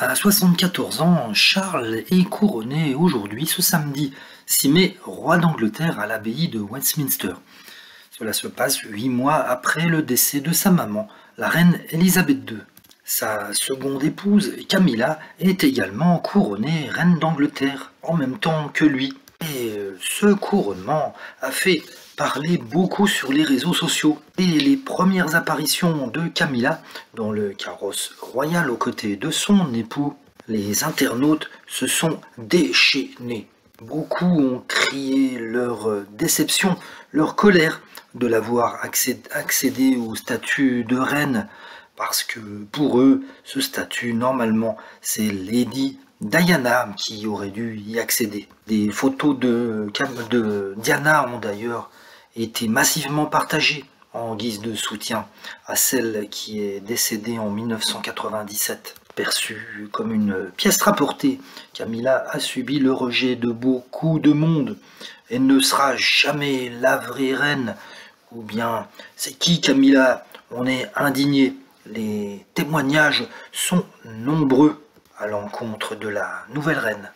À 74 ans, Charles est couronné aujourd'hui, ce samedi 6 mai, roi d'Angleterre à l'abbaye de Westminster. Cela se passe huit mois après le décès de sa maman, la reine Elisabeth II. Sa seconde épouse, Camilla, est également couronnée reine d'Angleterre en même temps que lui. Ce couronnement a fait parler beaucoup sur les réseaux sociaux. Et les premières apparitions de Camilla dans le carrosse royal aux côtés de son époux, les internautes se sont déchaînés. Beaucoup ont crié leur déception, leur colère de l'avoir accédé au statut de reine, parce que pour eux, ce statut, normalement, c'est Lady Diana qui aurait dû y accéder. Des photos de, de Diana ont d'ailleurs été massivement partagées en guise de soutien à celle qui est décédée en 1997. Perçue comme une pièce rapportée, Camilla a subi le rejet de beaucoup de monde. Elle ne sera jamais la vraie reine. Ou bien, c'est qui Camilla? On est indigné. Les témoignages sont nombreux à l'encontre de la nouvelle reine.